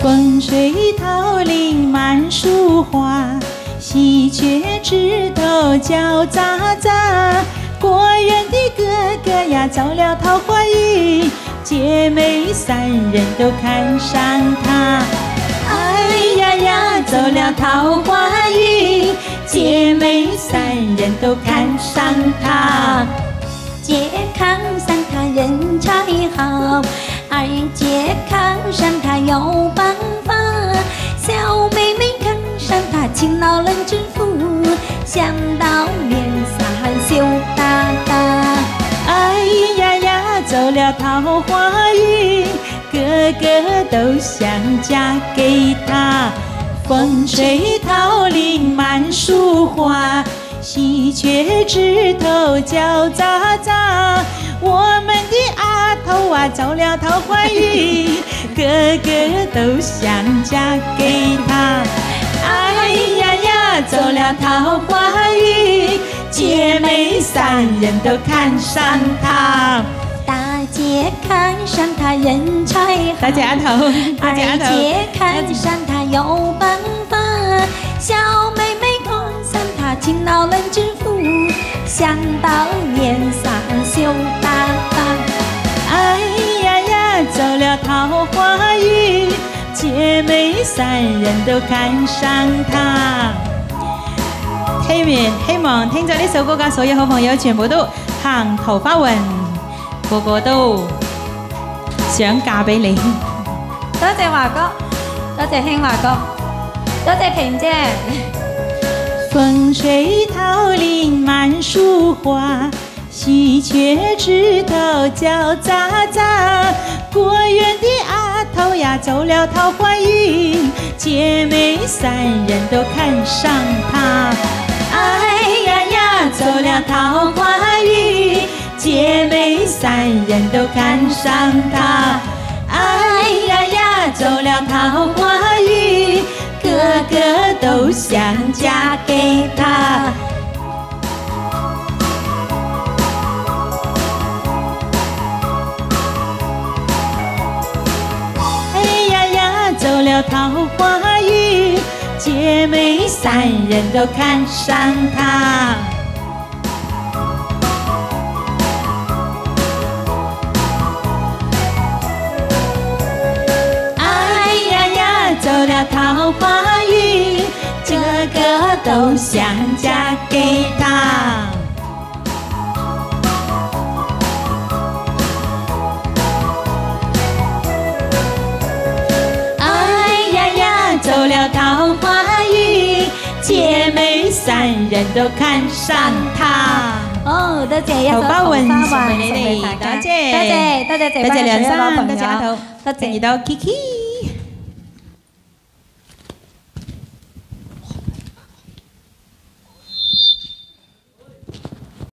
风吹桃林满树花，喜鹊枝头叫喳喳。果园的哥哥呀，走了桃花运，姐妹三人都看上他。哎呀呀，走了桃花运，姐妹三人都看上他。健康三他人才好。勤劳能致富，想到脸上羞答答。哎呀呀，走了桃花运，个个都想嫁给他。风吹桃林满树花，喜鹊枝头叫喳喳。我们的阿头啊，走了桃花运，个个都想嫁给他。桃花运，姐妹三人都看上他。大姐看上他人才，大姐头，大姐头，姐看上他有办法，小妹妹看上他勤劳能致富，想到年上羞答答。哎呀呀，走了桃花运，姐妹三人都看上他。希望希望听咗呢首歌嘅所有好朋友全部都行桃花运，个个都想嫁俾你。多谢华哥，多谢兴华哥，多谢平姐。风吹桃林满树花，喜鹊枝头叫喳喳。果园的阿头呀走了桃花运，姐妹三人都看上他。哎呀呀，走了桃花运，姐妹三人都看上他。哎呀呀，走了桃花运，个个都想嫁给他。哎呀呀，走了桃花运。姐妹三人都看上他，哎呀呀，走了桃花运，这个都想嫁给他。花语，姐妹三人都看上他。哦，多谢呀，多谢，多谢，多谢，多谢，多谢，多谢，多谢，多谢，多谢，多谢，多谢，多谢，多谢，谢，谢，